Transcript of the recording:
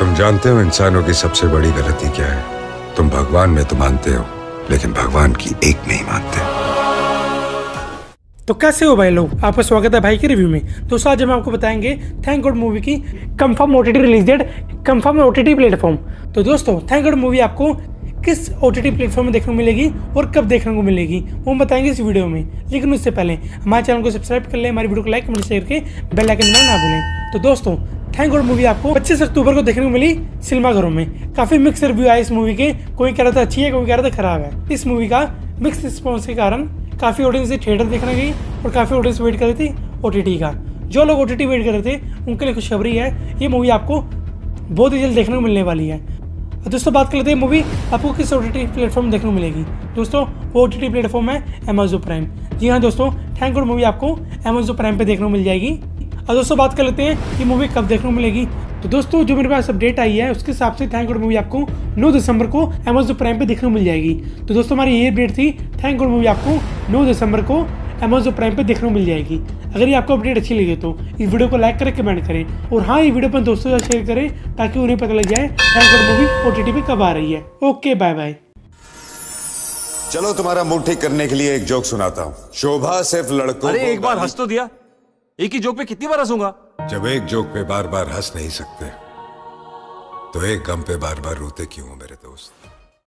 तुम जानते हो इंसानों की सबसे बड़ी गलती क्या है? तुम भगवान में तो मानते हो, लेकिन भगवान की एक नहीं मानते। तो कैसे हो भाई लोग? आपका स्वागत है भाई के रिव्यू में। दोस्तों, आज हम आपको बताएँगे थैंक गॉड मूवी की confirm OTT release date confirm ओ प्लेटफॉर्म तो दोस्तों थैंक गॉड मूवी आपको किस ओ टी प्लेटफॉर्म में देखने को मिलेगी और कब देखने को मिलेगी, वो हम बताएँगे इस वीडियो में। लेकिन उससे पहले, हमारे चैनल को सब्सक्राइब कर लें, हमारी वीडियो को लाइक कमेंट शेयर करके बेल आइकन दबाना ना भूलें। तो दोस्तों थैंक गॉड मूवी आपको 25 अक्टूबर को देखने को मिली सिनेमाघरों में। काफ़ी मिक्स रिव्यू आए इस मूवी के। कोई कह रहा था अच्छी है, कोई कह रहा था खराब है। इस मूवी का मिक्स रिस्पॉन्स के कारण काफ़ी ऑडियंस थिएटर देखने गई और काफ़ी ऑडियंस वेट कर रही थी ओटीटी का। जो लोग ओटीटी वेट कर रहे थे, उनके लिए खुशखबरी है, ये मूवी आपको बहुत ही जल्द देखने को मिलने वाली है। दोस्तों, बात कर लेते हैं मूवी आपको किस ओ टी प्लेटफॉर्म देखने को मिलेगी? दोस्तों, वो ओ टी प्लेटफॉर्म है अमेजो प्राइम जी हाँ दोस्तों थैंक गॉड मूवी आपको अमेजो प्राइम पे देखने को मिल जाएगी। और दोस्तों बात कर लेते हैं कि मूवी कब देखने को मिलेगी। तो दोस्तों जो मेरे पास अपडेट आई है उसके हिसाब से थैंक गॉड मूवी आपको 9 दिसंबर को अमेजोन प्राइम पे देखने को मिल जाएगी। तो दोस्तों हमारी ये अपडेट थी थैंक गॉड मूवी आपको 9 दिसंबर को अमेजोन प्राइम पे देखने को मिल जाएगी। अगर ये आपको अपडेट अच्छी लगी तो इस वीडियो को लाइक करें कमेंट करें और हाँ ये वीडियो अपने दोस्तों से शेयर करें ताकि उन्हें पता लग जाए थैंक गॉड मूवी ओ पे कब आ रही है। ओके बाय बाय चलो तुम्हारा मूड ठीक करने के लिए एक जोक सुनाता हूँ। शोभा सिर्फ़ लड़कों अरे एक बार हंस तो दिया। एक ही जोक पे कितनी बार हंसूँगा? जब एक जोक पे बार बार हंस नहीं सकते तो एक गम पे बार बार रोते क्यों हो मेरे दोस्त?